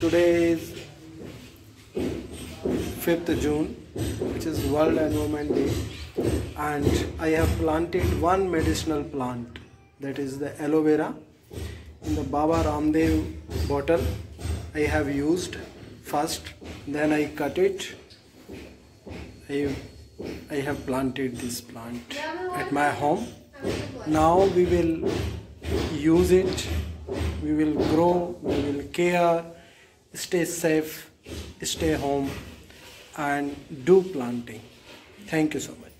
Today is 5th June, which is World Environment Day, and I have planted one medicinal plant that is the aloe vera in the Baba Ramdev bottle. I have used first, then I cut it. I, I have planted this plant at my home. Now we will use it, we will grow, we will care, stay safe, stay home, and do planting. Thank you so much.